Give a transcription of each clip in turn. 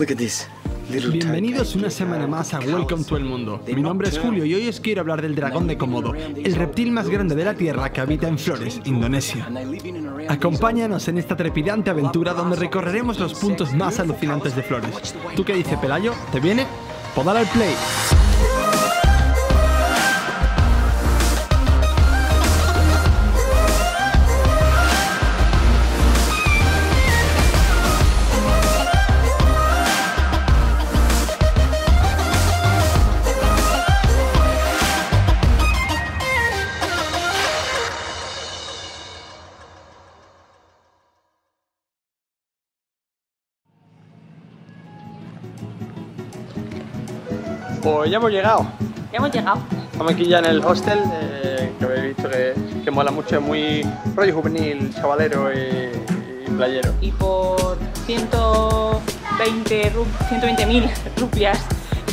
Look at this. Bienvenidos una semana más a Welcome to el Mundo. Mi nombre es Julio y hoy os quiero hablar del dragón de Komodo, el reptil más grande de la Tierra que habita en Flores, Indonesia. Acompáñanos en esta trepidante aventura donde recorreremos los puntos más alucinantes de Flores. ¿Tú qué dices, Pelayo? ¿Te viene? Podar al play. Pues ya hemos llegado. Ya hemos llegado. Estamos aquí ya en el hostel, eh, que habéis visto que, que mola mucho, es muy rollo juvenil, chavalero y, y playero. Y por 120 ru- 120.000 rupias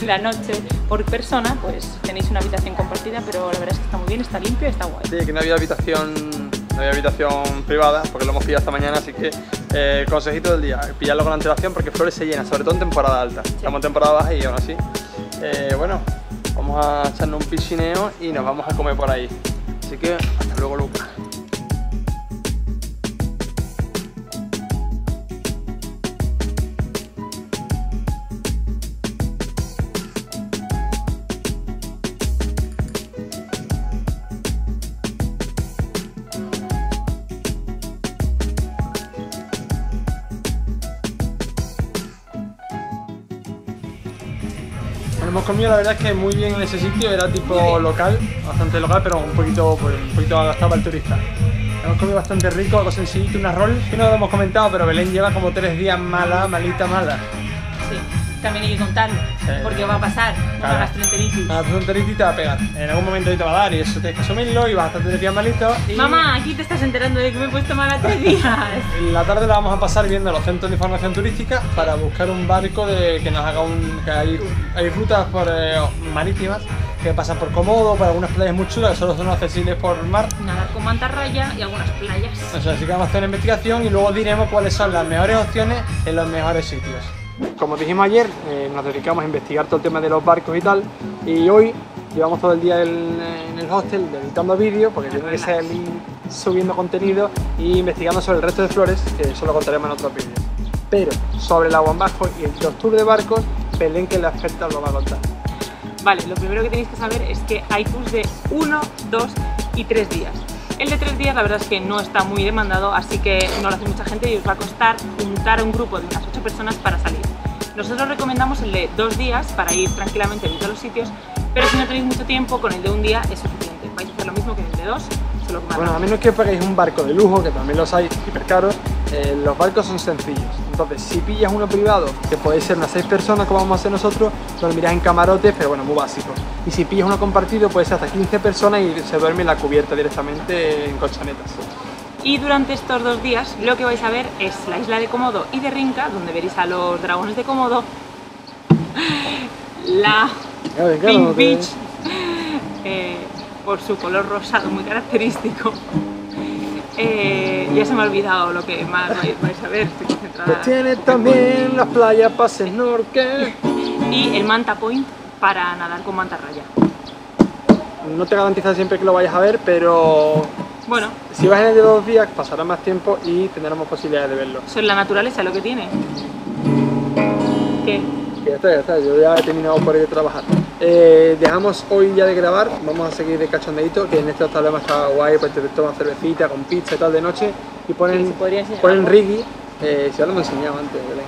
la noche por persona, pues tenéis una habitación compartida, pero la verdad es que está muy bien, está limpio está guay. Sí, que no había habitación, no había habitación privada, porque lo hemos pillado esta mañana, así que eh, consejito del día, pillarlo con antelación porque Flores se llena, sobre todo en temporada alta. Estamos en temporada baja y aún así. Eh, bueno, vamos a echarnos un piscineo y nos vamos a comer por ahí. Así que hasta luego, Lucas. La verdad es que muy bien en ese sitio, era tipo local, bastante local, pero un poquito, pues, un poquito adaptado al turista. Hemos comido bastante rico, algo sencillito, una roll, que no lo hemos comentado, pero Belén lleva como tres días mala, malita, mala. También hay que contarlo, Sí. porque va a pasar Claro. una gastroenteritis. A la fronterita y te va a pegar. En algún momento te va a dar y eso tienes que asumirlo y vas a estar tres días malito. Y Mamá, aquí te estás enterando de que me he puesto mala tres días. En la tarde la vamos a pasar viendo los centros de información turística para buscar un barco de, que nos haga un. que hay, hay rutas por, eh, marítimas que pasan por Komodo, por algunas playas muy chulas que solo son accesibles por mar. Nadar con mantarraya y algunas playas. O sea, así que vamos a hacer una investigación y luego diremos cuáles son las mejores opciones en los mejores sitios. Como dijimos ayer, eh, nos dedicamos a investigar todo el tema de los barcos y tal, y hoy llevamos todo el día en, en el hostel editando vídeos, porque tiene que salir subiendo contenido y investigando sobre el resto de flores, que eso lo contaremos en otros vídeos. Pero sobre el agua en bajo y los tours de barcos, Belén, que la experta lo va a contar. Vale, lo primero que tenéis que saber es que hay tours de 1, 2 y 3 días. El de 3 días la verdad es que no está muy demandado, así que no lo hace mucha gente y os va a costar juntar un grupo de unas 8 personas para salir. Nosotros recomendamos el de 2 días para ir tranquilamente a todos los sitios, pero si no tenéis mucho tiempo, con el de un día es suficiente. Vais a hacer lo mismo que en el de 2, solo que más Bueno, a menos que paguéis un barco de lujo, que también los hay hiper caros, eh, los barcos son sencillos. Entonces, si pillas uno privado, que puede ser unas 6 personas como vamos a hacer nosotros, dormirás en camarotes, pero bueno, muy básico. Y si pillas uno compartido, puede ser hasta 15 personas y se duerme en la cubierta directamente en colchonetas. Y durante estos dos días lo que vais a ver es la isla de Komodo y de Rinca, donde veréis a los dragones de Komodo, la Claro, claro, Pink que- Beach, eh, por su color rosado muy característico. Eh, ya se me ha olvidado lo que más vais, a ver, estoy concentrada. Tiene también las playas para snorkel. Y el Manta Point para nadar con mantarraya. No te garantiza siempre que lo vayas a ver, pero Bueno, si vas en el de dos días, pasará más tiempo y tendremos posibilidades de verlo. eso es la naturaleza lo que tiene. ¿Qué? Que ya está, ya está, yo ya he terminado por ir a trabajar. Eh, dejamos hoy ya de grabar, vamos a seguir de cachondeito, que en este hostal además está guay, pues te toman cervecita con pizza y tal de noche, y Sí, ponen, enseñar ponen reggae, eh, si ya lo hemos enseñado antes, Belén.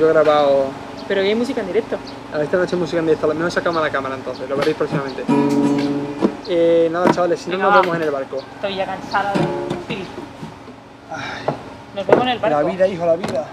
Yo he grabado Pero hay música en directo. a esta noche música en directo, a lo mejor sacamos la cámara entonces, lo veréis próximamente. Eh, nada chavales, si no nos va. vemos en el barco. Estoy ya cansada de. Nos vemos en el barco. La vida, hijo, la vida.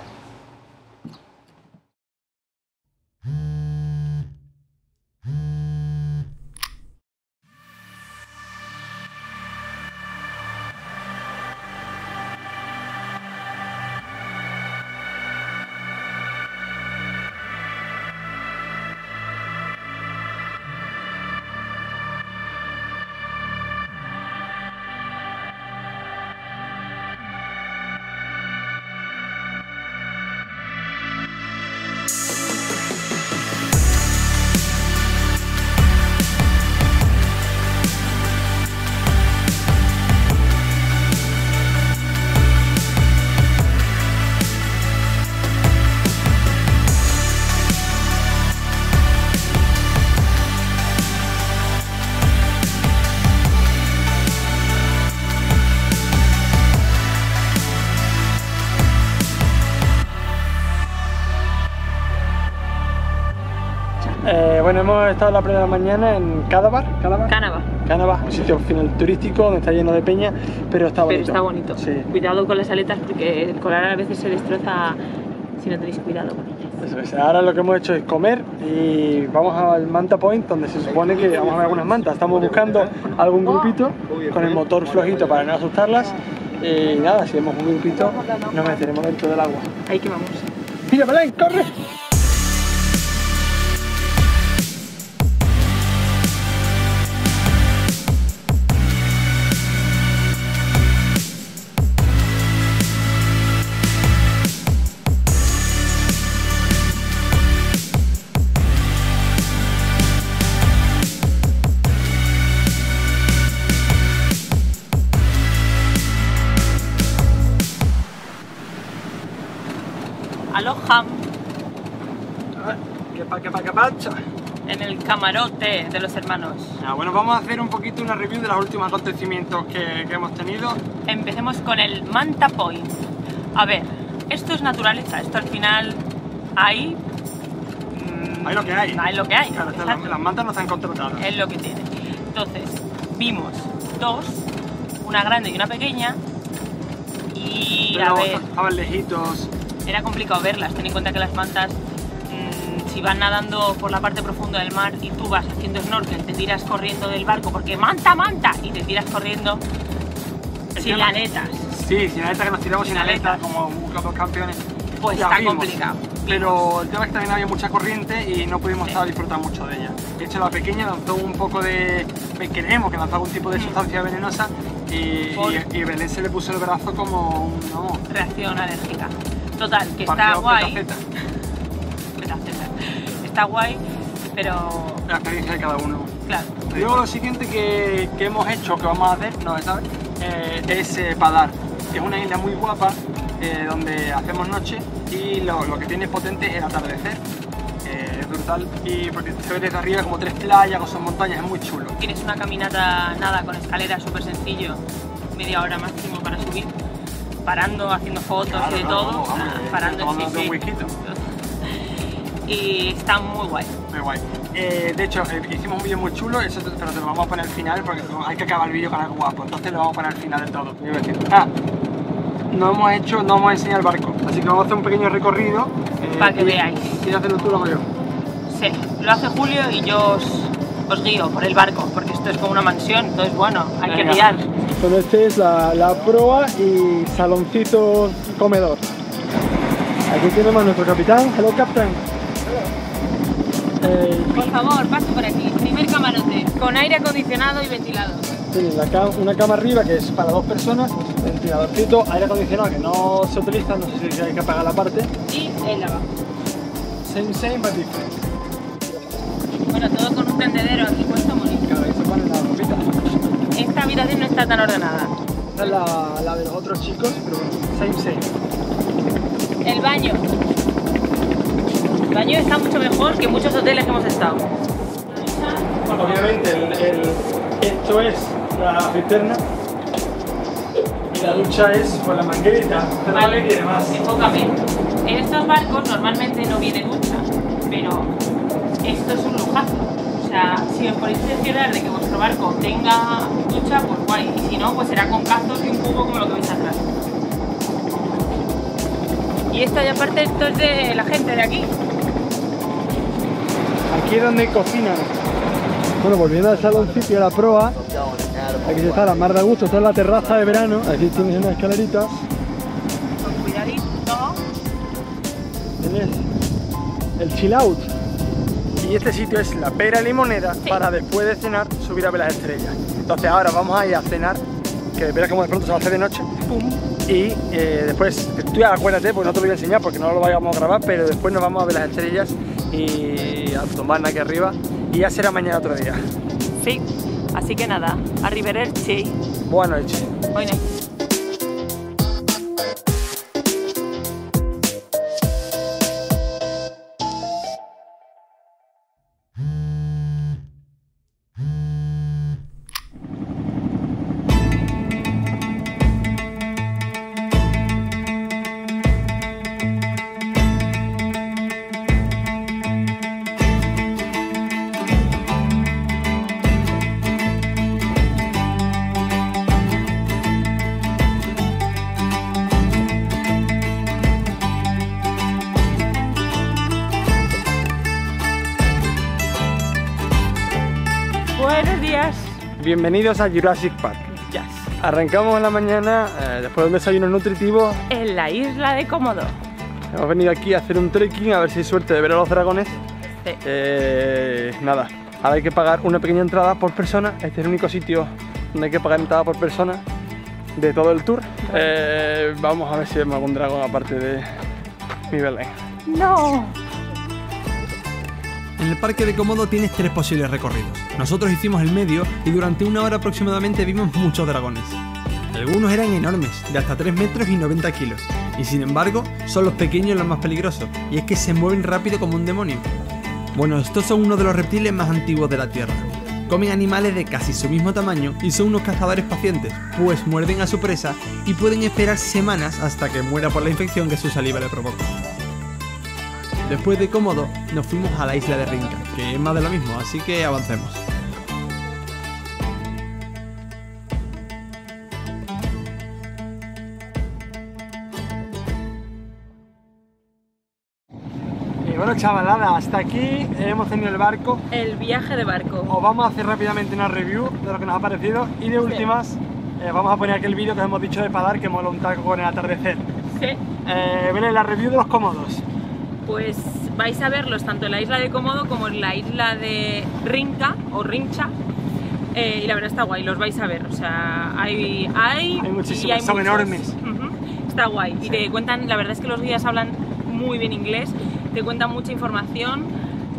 Hemos estado la primera mañana en Cádabar, Cánabar. Cánabar, un sitio final turístico donde está lleno de peña, pero está bonito. Pero está bonito. Sí. Cuidado con las aletas porque el coral a veces se destroza si no tenéis cuidado con ellas. Eso es. Ahora lo que hemos hecho es comer y vamos al Manta Point donde se supone que vamos a ver algunas mantas. Estamos buscando algún grupito con el motor flojito para no asustarlas y nada, si vemos un grupito nos meteremos dentro del agua. Ahí que vamos. ¡Mira, Belén, corre! En el camarote de los hermanos. Bueno, vamos a hacer un poquito una review de los últimos acontecimientos que, que hemos tenido. Empecemos con el Manta Point. A ver, esto es naturaleza, esto al final hay. mm, Hay lo que hay. Hay lo que hay. Claro, las, las mantas no están contratadas. Es lo que tiene. Entonces, vimos dos, una grande y una pequeña. Y a Pero ver, estaban lejitos. era complicado verlas. Ten en cuenta que las mantas, si van nadando por la parte profunda del mar y tú vas haciendo snorkel, te tiras corriendo del barco porque manta, manta, y te tiras corriendo sin aletas. Sí, sin aleta que nos tiramos sin Sin aleta, aleta. como buscamos campeones. Pues Ya está vimos. complicado. Pero el tema es que también había mucha corriente y no pudimos Sí. estar disfrutar mucho de ella. De hecho, la pequeña lanzó un poco de. Creemos que lanzó algún tipo de sustancia venenosa y, y, y Belén se le puso el brazo como un. No, Reacción alérgica. Total, que está guay. Está guay, pero La experiencia de cada uno. claro. Luego lo siguiente que, que hemos hecho, que vamos a hacer, no se sabe, eh, es eh, Padar, que es una isla muy guapa eh, donde hacemos noche y lo, lo que tiene potente es el atardecer. eh, es brutal y porque se ve desde arriba como tres playas, con sus montañas, es muy chulo. Tienes una caminata nada con escalera súper sencillo, media hora máximo para subir, parando, haciendo fotos Claro, y de todo, vamos, vamos, parando sí, un. Y está muy guay. Muy guay. Eh, de hecho, eh, hicimos un vídeo muy chulo, eso te- pero te lo vamos a poner al final porque hay que acabar el vídeo con algo guapo, entonces lo vamos a poner al final del todo. Ah, no hemos hecho, no hemos enseñado el barco, así que vamos a hacer un pequeño recorrido. eh, Para que y- veáis. ¿Quieres hacerlo tú o lo hago yo? Sí, lo hace Julio y yo os, os guío por el barco, porque esto es como una mansión, entonces bueno, hay que guiar. Bueno, este es la, la proa y saloncito comedor. Aquí tenemos a nuestro capitán. Hello, captain. Eh, Por favor, paso por aquí, primer camarote, con aire acondicionado y ventilado. tiene la una cama arriba que es para dos personas, ventiladorcito, aire acondicionado que no se utiliza, no sé si hay que apagar la parte. Y el lavabo. Same, same, but different. Bueno, todo con un tendedero aquí puesto bonito. Claro, ahí se ponen las ropitas. Esta habitación no está tan ordenada. Esta es la, la de los otros chicos, pero bueno, same, same. El baño. El baño está mucho mejor que muchos hoteles que hemos estado. Obviamente, el, el- esto es la cisterna y la ducha es con la manguerita. Vale, quiere más. enfócame. En estos barcos normalmente no viene ducha, pero esto es un lujazo. O sea, si os podéis cerciorar de que vuestro barco tenga ducha, pues guay. Y si no, pues será con cazos y un cubo como lo que veis atrás. Y esta ya aparte esto es de la gente de aquí. Aquí es donde cocinan. Bueno, volviendo al saloncito y a la proa, aquí está la mar de gusto, esta es la terraza de verano, aquí tienes unas escaleritas, Con cuidadito. tienes el chill out. Y este sitio es la pera limonera para después de cenar subir a ver las estrellas. Entonces ahora vamos a ir a cenar, que verás como de pronto se va a hacer de noche. Y eh, después, tú ya acuérdate, pues no te lo voy a enseñar porque no lo vayamos a grabar, pero después nos vamos a ver las estrellas y a tomar aquí arriba. Y ya será mañana otro día. Sí, así que nada, arrivederci. Buenas noches. Buenas noches. Días. Bienvenidos a Jurassic Park. Yes. Arrancamos en la mañana, eh, después de un desayuno nutritivo. En la isla de Cómodo. Hemos venido aquí a hacer un trekking, a ver si hay suerte de ver a los dragones. Sí. Eh, nada, ahora hay que pagar una pequeña entrada por persona. Este es el único sitio donde hay que pagar entrada por persona de todo el tour. Eh, vamos a ver si vemos algún dragón aparte de mi Belén. No. En el parque de Komodo tienes tres posibles recorridos. Nosotros hicimos el medio y durante una hora aproximadamente vimos muchos dragones. Algunos eran enormes, de hasta 3 metros y 90 kilos, y sin embargo son los pequeños los más peligrosos, y es que se mueven rápido como un demonio. Bueno, estos son uno de los reptiles más antiguos de la Tierra. Comen animales de casi su mismo tamaño y son unos cazadores pacientes, pues muerden a su presa y pueden esperar semanas hasta que muera por la infección que su saliva le provoca. Después de Cómodo, nos fuimos a la isla de Rinca, que es más de lo mismo, así que avancemos. Y bueno, chavalada, hasta aquí hemos tenido el barco. El viaje de barco. Os vamos a hacer rápidamente una review de lo que nos ha parecido y de últimas eh, vamos a poner aquel vídeo que os hemos dicho de Padar que mola un taco con el atardecer. Sí. Eh, la review de los cómodos. Pues vais a verlos tanto en la isla de Cómodo como en la isla de Rinca o Rincha. Eh, y la verdad está guay, los vais a ver. O sea, hay. Hay, Hay muchísimos, hay son muchos. enormes. Está guay. Y te cuentan, la verdad es que los guías hablan muy bien inglés, te cuentan mucha información.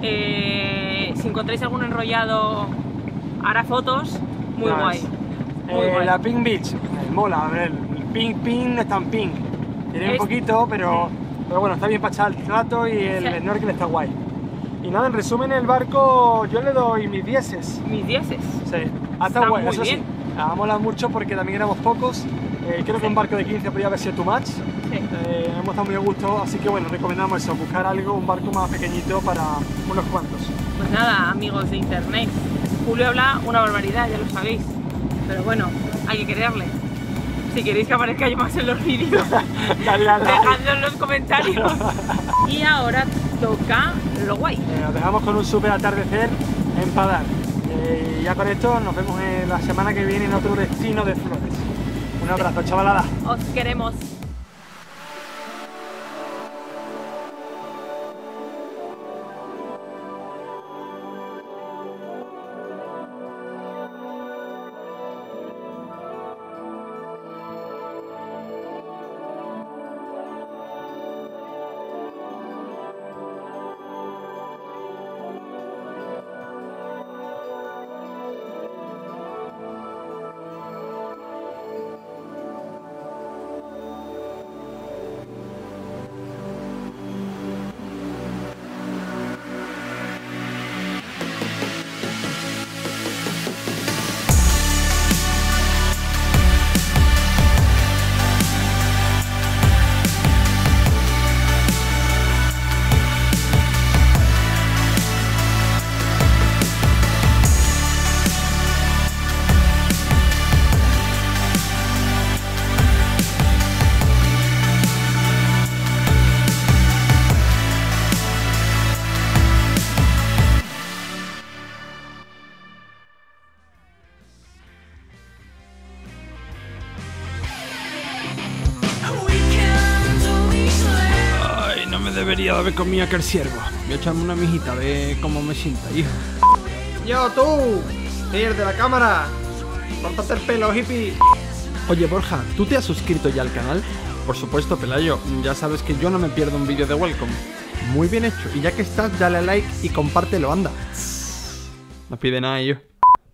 eh, si encontráis algún enrollado, hará fotos. Muy Nice. guay. Muy Eh, guay. la Pink Beach, mola, a ver, el pink pink no es tan pink. Tiene un poquito, pero, pero bueno, está bien para echar el trato y el Sí. snorkel está guay. Y nada, en resumen, el barco yo le doy mis dieces. Mis dieces. Sí, Está guay, muy eso bien. sí. Mola mucho porque también éramos pocos. Eh, creo que un barco de 15 podría haber sido too much. Sí. Eh, hemos estado muy a gusto, así que bueno, recomendamos eso, buscar algo, un barco más pequeñito para unos cuantos. Pues nada, amigos de internet. Julio habla una barbaridad, ya lo sabéis. Pero bueno, hay que quererle. Si queréis que aparezca yo más en los vídeos, dejadlo en los comentarios. Y ahora toca lo guay. Eh, os dejamos con un super atardecer en Padar. Eh, y ya con esto nos vemos en la semana que viene en otro destino de flores. Un abrazo, chavalada. Os queremos. Debería de haber comido aquel ciervo. Voy a echarme una mijita, a ver cómo me sienta, hijo. Yo, tú, ir de la cámara, cortate el pelo, hippie. Oye, Borja, ¿tú te has suscrito ya al canal? Por supuesto, Pelayo. Ya sabes que yo no me pierdo un vídeo de Welcome. Muy bien hecho. Y ya que estás, dale a like y compártelo, anda. No pide nada, yo.